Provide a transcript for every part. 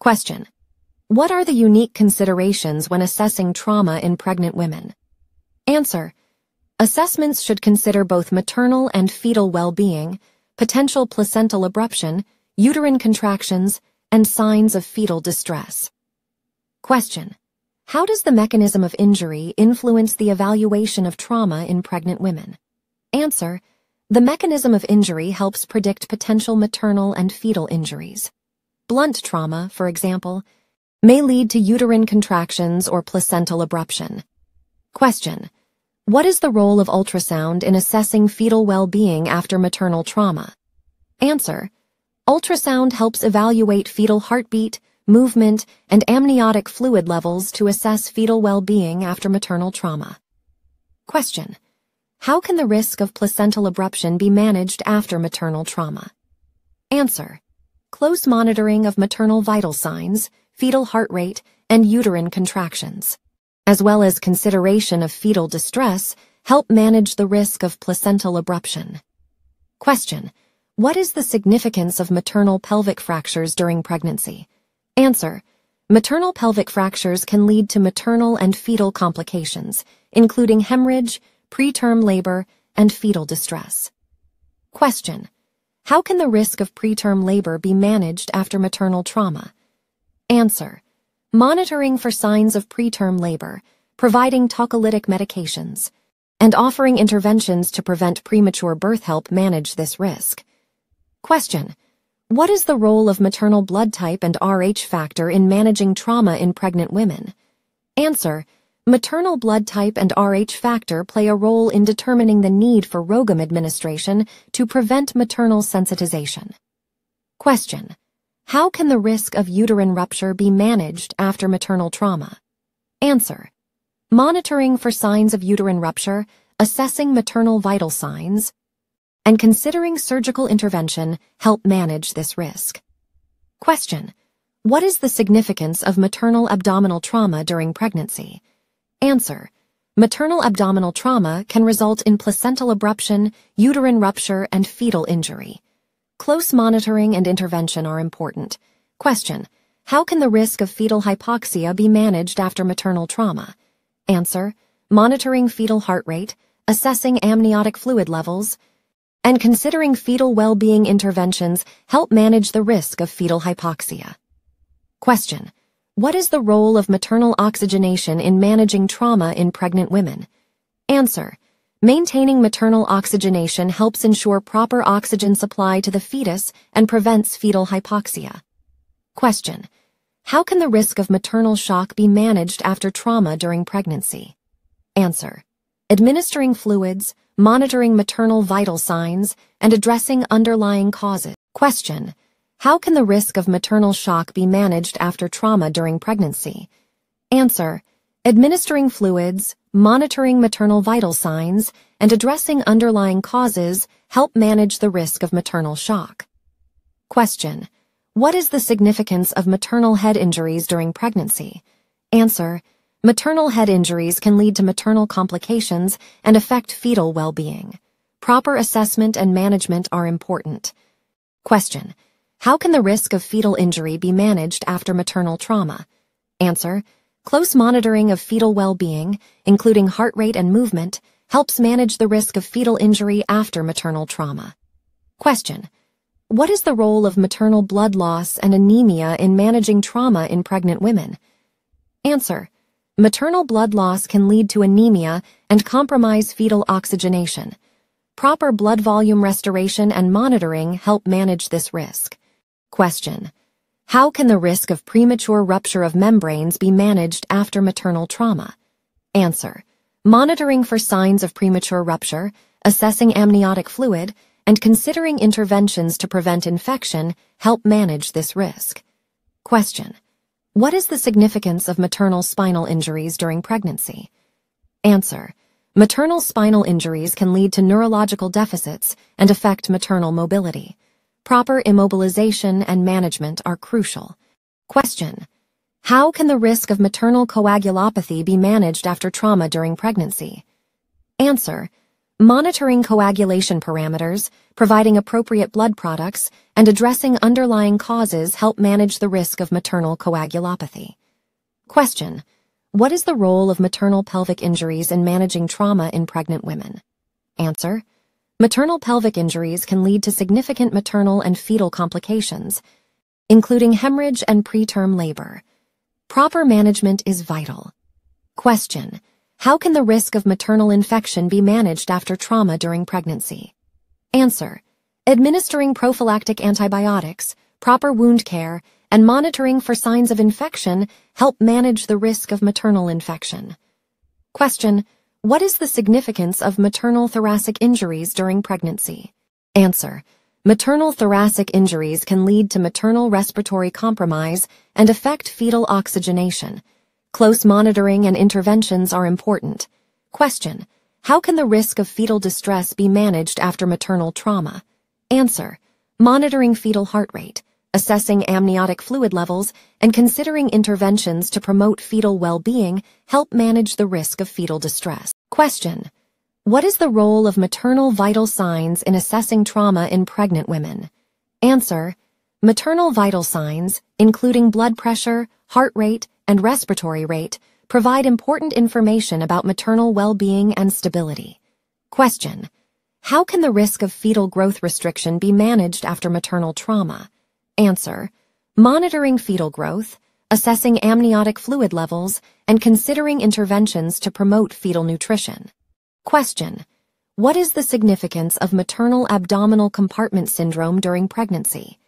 Question. What are the unique considerations when assessing trauma in pregnant women? Answer. Assessments should consider both maternal and fetal well-being, potential placental abruption, uterine contractions, and signs of fetal distress. Question. How does the mechanism of injury influence the evaluation of trauma in pregnant women? Answer. The mechanism of injury helps predict potential maternal and fetal injuries. Blunt trauma, for example, may lead to uterine contractions or placental abruption. Question. What is the role of ultrasound in assessing fetal well-being after maternal trauma? Answer. Ultrasound helps evaluate fetal heartbeat, movement, and amniotic fluid levels to assess fetal well-being after maternal trauma. Question. How can the risk of placental abruption be managed after maternal trauma? Answer. Close monitoring of maternal vital signs, fetal heart rate, and uterine contractions, as well as consideration of fetal distress, help manage the risk of placental abruption. Question. What is the significance of maternal pelvic fractures during pregnancy? Answer. Maternal pelvic fractures can lead to maternal and fetal complications, including hemorrhage, preterm labor, and fetal distress. Question. How can the risk of preterm labor be managed after maternal trauma? Answer. Monitoring for signs of preterm labor, providing tocolytic medications, and offering interventions to prevent premature birth help manage this risk. Question. What is the role of maternal blood type and Rh factor in managing trauma in pregnant women? Answer. Maternal blood type and Rh factor play a role in determining the need for RhoGAM administration to prevent maternal sensitization. Question. How can the risk of uterine rupture be managed after maternal trauma? Answer. Monitoring for signs of uterine rupture, assessing maternal vital signs, and considering surgical intervention help manage this risk. Question. What is the significance of maternal abdominal trauma during pregnancy? Answer. Maternal abdominal trauma can result in placental abruption, uterine rupture, and fetal injury. Close monitoring and intervention are important. Question. How can the risk of fetal hypoxia be managed after maternal trauma? Answer. Monitoring fetal heart rate, assessing amniotic fluid levels, and considering fetal well-being interventions help manage the risk of fetal hypoxia. Question. What is the role of maternal oxygenation in managing trauma in pregnant women? Answer. Maintaining maternal oxygenation helps ensure proper oxygen supply to the fetus and prevents fetal hypoxia. Question. How can the risk of maternal shock be managed after trauma during pregnancy? Answer. Administering fluids, monitoring maternal vital signs, and addressing underlying causes. Question. How can the risk of maternal shock be managed after trauma during pregnancy? Answer. Administering fluids, monitoring maternal vital signs, and addressing underlying causes help manage the risk of maternal shock. Question. What is the significance of maternal head injuries during pregnancy? Answer. Maternal head injuries can lead to maternal complications and affect fetal well-being. Proper assessment and management are important. Question. How can the risk of fetal injury be managed after maternal trauma? Answer. Close monitoring of fetal well-being, including heart rate and movement, helps manage the risk of fetal injury after maternal trauma. Question. What is the role of maternal blood loss and anemia in managing trauma in pregnant women? Answer. Maternal blood loss can lead to anemia and compromise fetal oxygenation. Proper blood volume restoration and monitoring help manage this risk. Question. How can the risk of premature rupture of membranes be managed after maternal trauma? Answer. Monitoring for signs of premature rupture, assessing amniotic fluid, and considering interventions to prevent infection help manage this risk. Question. What is the significance of maternal spinal injuries during pregnancy? Answer. Maternal spinal injuries can lead to neurological deficits and affect maternal mobility. Proper immobilization and management are crucial. Question. How can the risk of maternal coagulopathy be managed after trauma during pregnancy? Answer. monitoring coagulation parameters, providing appropriate blood products, and addressing underlying causes help manage the risk of maternal coagulopathy. Question. What is the role of maternal pelvic injuries in managing trauma in pregnant women? Answer. Maternal pelvic injuries can lead to significant maternal and fetal complications, including hemorrhage and preterm labor. Proper management is vital. Question. How can the risk of maternal infection be managed after trauma during pregnancy? Answer. Administering prophylactic antibiotics, proper wound care, and monitoring for signs of infection help manage the risk of maternal infection. Question. What is the significance of maternal thoracic injuries during pregnancy? Answer. Maternal thoracic injuries can lead to maternal respiratory compromise and affect fetal oxygenation, Close monitoring and interventions are important. Question. How can the risk of fetal distress be managed after maternal trauma? Answer. Monitoring fetal heart rate, assessing amniotic fluid levels, and considering interventions to promote fetal well-being help manage the risk of fetal distress. Question. What is the role of maternal vital signs in assessing trauma in pregnant women? Answer. Maternal vital signs, including blood pressure, heart rate, and respiratory rate provide important information about maternal well-being and stability. Question. How can the risk of fetal growth restriction be managed after maternal trauma? Answer. Monitoring fetal growth, assessing amniotic fluid levels, and considering interventions to promote fetal nutrition. Question. What is the significance of maternal abdominal compartment syndrome during pregnancy?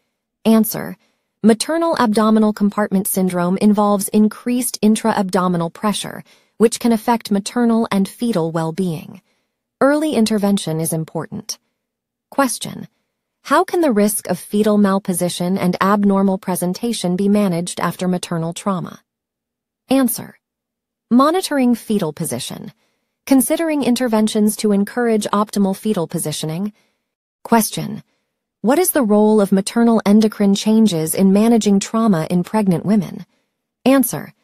Answer. Maternal abdominal compartment syndrome involves increased intra-abdominal pressure, which can affect maternal and fetal well-being. Early intervention is important. Question. How can the risk of fetal malposition and abnormal presentation be managed after maternal trauma? Answer. Monitoring fetal position. Considering interventions to encourage optimal fetal positioning. Question. What is the role of maternal endocrine changes in managing trauma in pregnant women? Answer.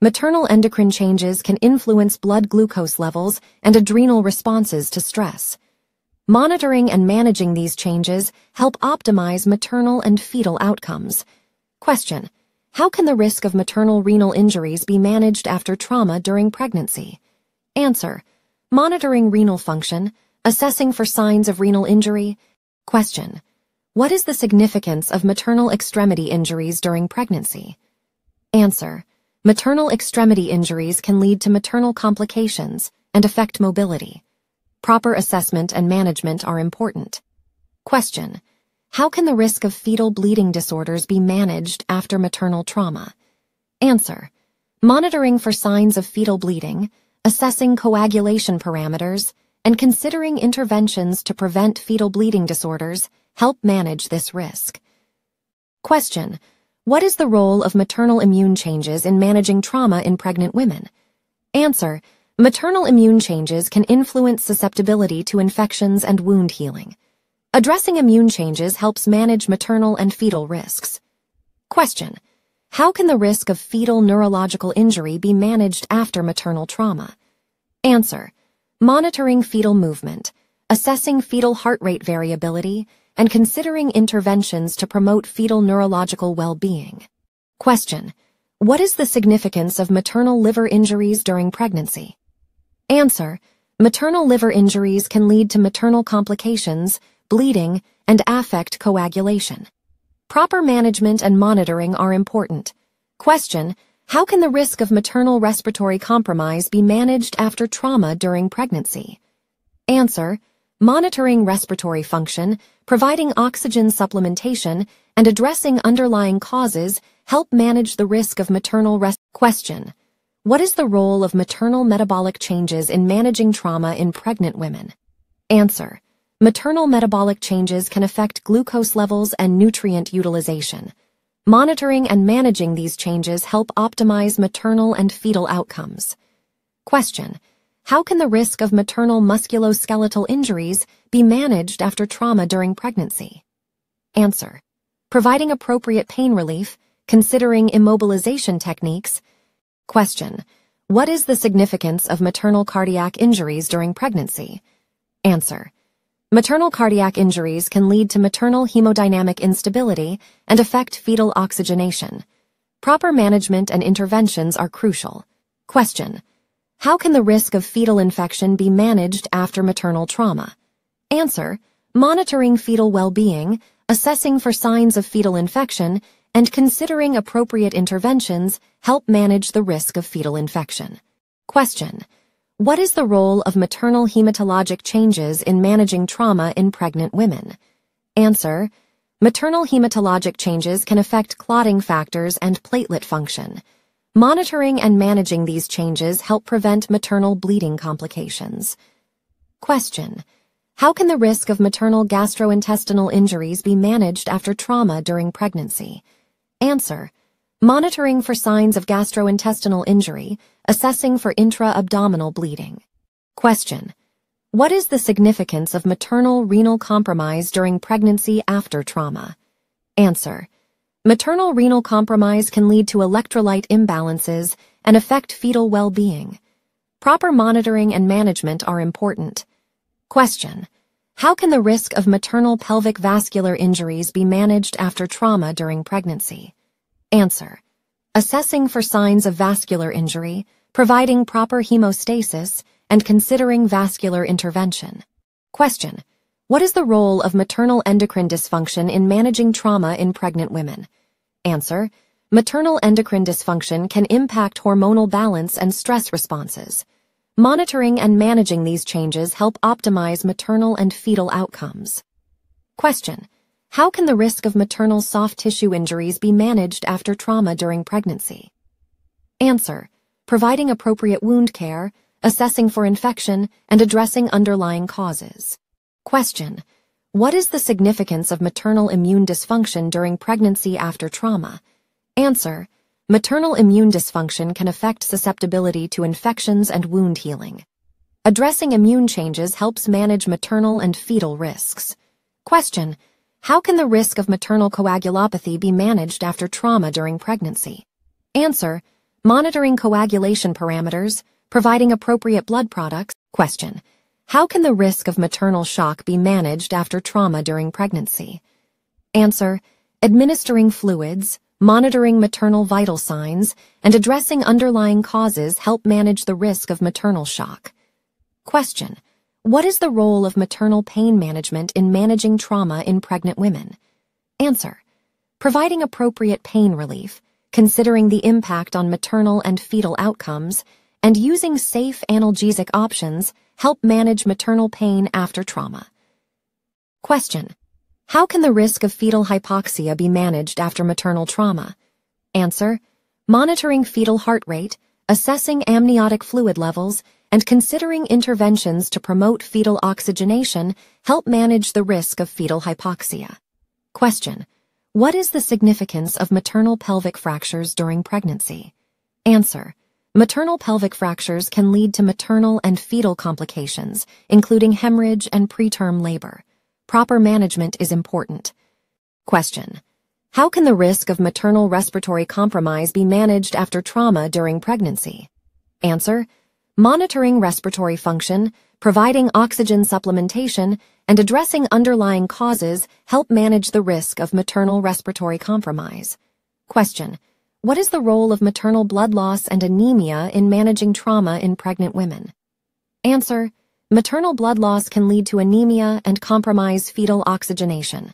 Maternal endocrine changes can influence blood glucose levels and adrenal responses to stress. Monitoring and managing these changes help optimize maternal and fetal outcomes. Question. How can the risk of maternal renal injuries be managed after trauma during pregnancy? Answer. Monitoring renal function, assessing for signs of renal injury. Question. What is the significance of maternal extremity injuries during pregnancy? Answer. Maternal extremity injuries can lead to maternal complications and affect mobility. Proper assessment and management are important. Question. How can the risk of fetal bleeding disorders be managed after maternal trauma? Answer. Monitoring for signs of fetal bleeding, assessing coagulation parameters, and considering interventions to prevent fetal bleeding disorders help manage this risk. Question. What is the role of maternal immune changes in managing trauma in pregnant women? Answer. Maternal immune changes can influence susceptibility to infections and wound healing. Addressing immune changes helps manage maternal and fetal risks. Question. How can the risk of fetal neurological injury be managed after maternal trauma? Answer. Monitoring fetal movement, assessing fetal heart rate variability, and considering interventions to promote fetal neurological well-being. Question. What is the significance of maternal liver injuries during pregnancy? Answer. Maternal liver injuries can lead to maternal complications, bleeding, and affect coagulation. Proper management and monitoring are important. Question. How can the risk of maternal respiratory compromise be managed after trauma during pregnancy? Answer monitoring respiratory function, providing oxygen supplementation, and addressing underlying causes help manage the risk of maternal rest. Question. What is the role of maternal metabolic changes in managing trauma in pregnant women? Answer. Maternal metabolic changes can affect glucose levels and nutrient utilization. Monitoring and managing these changes help optimize maternal and fetal outcomes. Question. How can the risk of maternal musculoskeletal injuries be managed after trauma during pregnancy? Answer. Providing appropriate pain relief, considering immobilization techniques. Question. What is the significance of maternal cardiac injuries during pregnancy? Answer. Maternal cardiac injuries can lead to maternal hemodynamic instability and affect fetal oxygenation. Proper management and interventions are crucial. Question. How can the risk of fetal infection be managed after maternal trauma? Answer. Monitoring fetal well-being, assessing for signs of fetal infection, and considering appropriate interventions help manage the risk of fetal infection. Question. What is the role of maternal hematologic changes in managing trauma in pregnant women? Answer. Maternal hematologic changes can affect clotting factors and platelet function. Monitoring and managing these changes help prevent maternal bleeding complications. Question. How can the risk of maternal gastrointestinal injuries be managed after trauma during pregnancy? Answer. Monitoring for signs of gastrointestinal injury, assessing for intra-abdominal bleeding. Question. What is the significance of maternal renal compromise during pregnancy after trauma? Answer. Maternal renal compromise can lead to electrolyte imbalances and affect fetal well-being. Proper monitoring and management are important. Question. How can the risk of maternal pelvic vascular injuries be managed after trauma during pregnancy? Answer. Assessing for signs of vascular injury, providing proper hemostasis, and considering vascular intervention. Question. What is the role of maternal endocrine dysfunction in managing trauma in pregnant women? Answer. Maternal endocrine dysfunction can impact hormonal balance and stress responses. Monitoring and managing these changes help optimize maternal and fetal outcomes. Question. How can the risk of maternal soft tissue injuries be managed after trauma during pregnancy? Answer. Providing appropriate wound care, assessing for infection, and addressing underlying causes. Question. What is the significance of maternal immune dysfunction during pregnancy after trauma? Answer. Maternal immune dysfunction can affect susceptibility to infections and wound healing. Addressing immune changes helps manage maternal and fetal risks. Question. How can the risk of maternal coagulopathy be managed after trauma during pregnancy? Answer. Monitoring coagulation parameters, providing appropriate blood products. Question. How can the risk of maternal shock be managed after trauma during pregnancy? Answer. Administering fluids, monitoring maternal vital signs, and addressing underlying causes help manage the risk of maternal shock. Question. What is the role of maternal pain management in managing trauma in pregnant women? Answer. Providing appropriate pain relief, considering the impact on maternal and fetal outcomes, and using safe analgesic options help manage maternal pain after trauma. Question. How can the risk of fetal hypoxia be managed after maternal trauma? Answer. Monitoring fetal heart rate, assessing amniotic fluid levels, and considering interventions to promote fetal oxygenation help manage the risk of fetal hypoxia. Question. What is the significance of maternal pelvic fractures during pregnancy? Answer. Maternal pelvic fractures can lead to maternal and fetal complications, including hemorrhage and preterm labor. Proper management is important. Question. How can the risk of maternal respiratory compromise be managed after trauma during pregnancy? Answer monitoring respiratory function, providing oxygen supplementation, and addressing underlying causes help manage the risk of maternal respiratory compromise. Question. What is the role of maternal blood loss and anemia in managing trauma in pregnant women? Answer. Maternal blood loss can lead to anemia and compromise fetal oxygenation.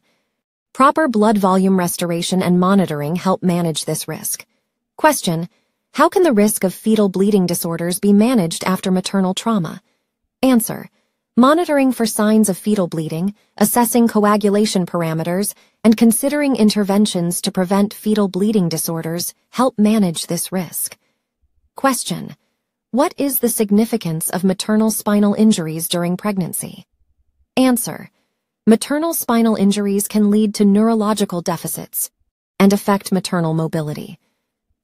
Proper blood volume restoration and monitoring help manage this risk. Question. How can the risk of fetal bleeding disorders be managed after maternal trauma? Answer. Monitoring for signs of fetal bleeding, assessing coagulation parameters, and considering interventions to prevent fetal bleeding disorders help manage this risk. Question. What is the significance of maternal spinal injuries during pregnancy? Answer. Maternal spinal injuries can lead to neurological deficits and affect maternal mobility.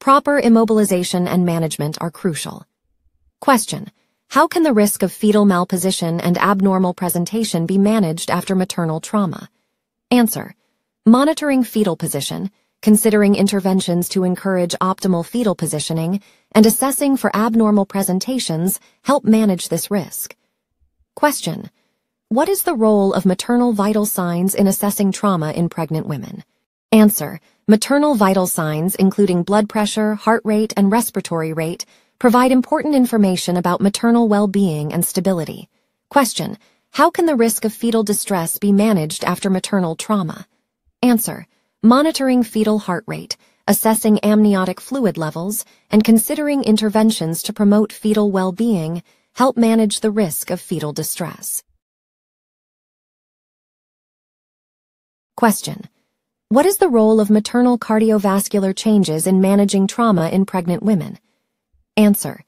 Proper immobilization and management are crucial. Question. How can the risk of fetal malposition and abnormal presentation be managed after maternal trauma? Answer. Monitoring fetal position, considering interventions to encourage optimal fetal positioning, and assessing for abnormal presentations help manage this risk. Question. What is the role of maternal vital signs in assessing trauma in pregnant women? Answer. Maternal vital signs, including blood pressure, heart rate, and respiratory rate, provide important information about maternal well-being and stability. Question. How can the risk of fetal distress be managed after maternal trauma? Answer. Monitoring fetal heart rate, assessing amniotic fluid levels, and considering interventions to promote fetal well-being help manage the risk of fetal distress. Question. What is the role of maternal cardiovascular changes in managing trauma in pregnant women? Answer.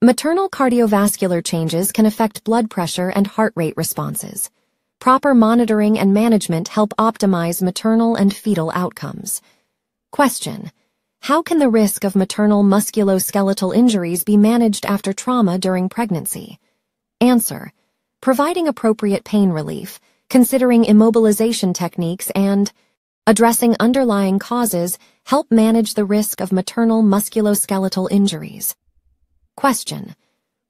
Maternal cardiovascular changes can affect blood pressure and heart rate responses. Proper monitoring and management help optimize maternal and fetal outcomes. Question. How can the risk of maternal musculoskeletal injuries be managed after trauma during pregnancy? Answer. Providing appropriate pain relief, considering immobilization techniques and addressing underlying causes help manage the risk of maternal musculoskeletal injuries. Question.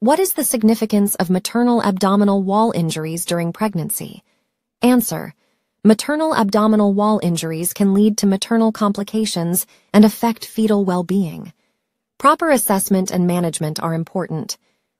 What is the significance of maternal abdominal wall injuries during pregnancy? Answer. Maternal abdominal wall injuries can lead to maternal complications and affect fetal well-being. Proper assessment and management are important.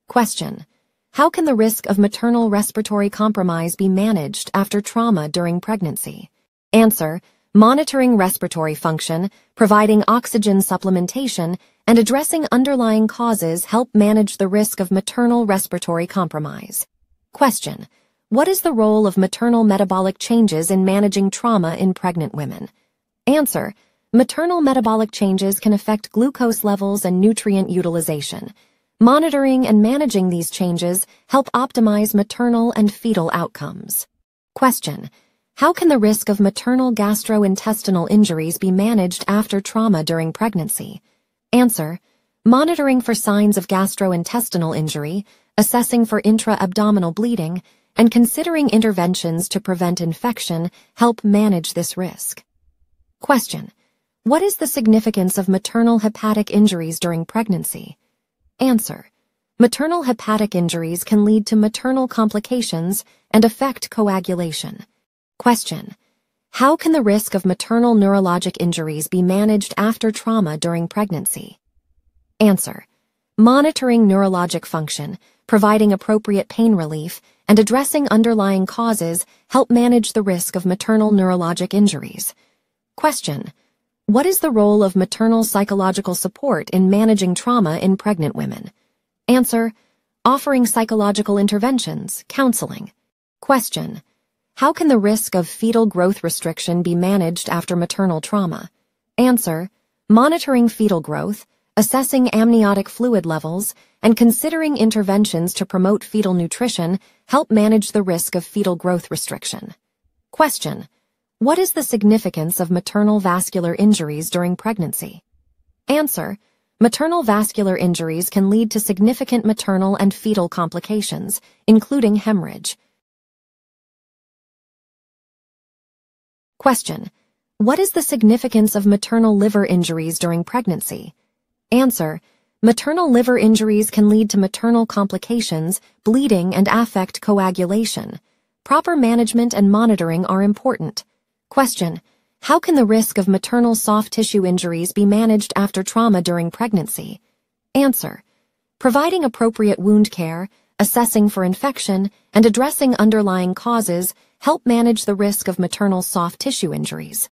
Question. How can the risk of maternal respiratory compromise be managed after trauma during pregnancy? Answer. Monitoring respiratory function, providing oxygen supplementation, and addressing underlying causes help manage the risk of maternal respiratory compromise. Question. What is the role of maternal metabolic changes in managing trauma in pregnant women? Answer. Maternal metabolic changes can affect glucose levels and nutrient utilization. Monitoring and managing these changes help optimize maternal and fetal outcomes. Question. How can the risk of maternal gastrointestinal injuries be managed after trauma during pregnancy? Answer. Monitoring for signs of gastrointestinal injury, assessing for intra-abdominal bleeding, and considering interventions to prevent infection help manage this risk. Question. What is the significance of maternal hepatic injuries during pregnancy? Answer. Maternal hepatic injuries can lead to maternal complications and affect coagulation. Question. How can the risk of maternal neurologic injuries be managed after trauma during pregnancy? Answer. Monitoring neurologic function, providing appropriate pain relief, and addressing underlying causes help manage the risk of maternal neurologic injuries. Question. What is the role of maternal psychological support in managing trauma in pregnant women? Answer. Offering psychological interventions, counseling. Question. How can the risk of fetal growth restriction be managed after maternal trauma? Answer. Monitoring fetal growth, assessing amniotic fluid levels, and considering interventions to promote fetal nutrition help manage the risk of fetal growth restriction. Question. What is the significance of maternal vascular injuries during pregnancy? Answer. Maternal vascular injuries can lead to significant maternal and fetal complications, including hemorrhage. Question. What is the significance of maternal liver injuries during pregnancy? Answer. Maternal liver injuries can lead to maternal complications, bleeding, and affect coagulation. Proper management and monitoring are important. Question. How can the risk of maternal soft tissue injuries be managed after trauma during pregnancy? Answer. Providing appropriate wound care, assessing for infection, and addressing underlying causes help manage the risk of maternal soft tissue injuries.